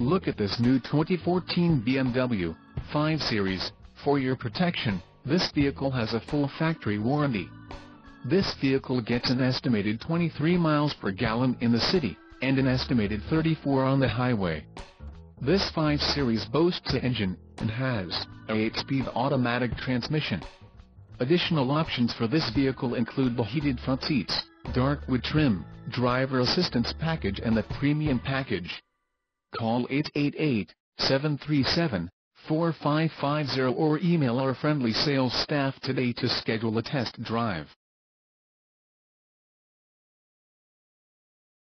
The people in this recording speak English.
Look at this new 2014 BMW 5 Series. For your protection, this vehicle has a full factory warranty. This vehicle gets an estimated 23 miles per gallon in the city, and an estimated 34 on the highway. This 5 Series boasts an engine, and has, a 8-speed automatic transmission. Additional options for this vehicle include the heated front seats, dark wood trim, driver assistance package and the premium package. Call 888-737-4550 or email our friendly sales staff today to schedule a test drive.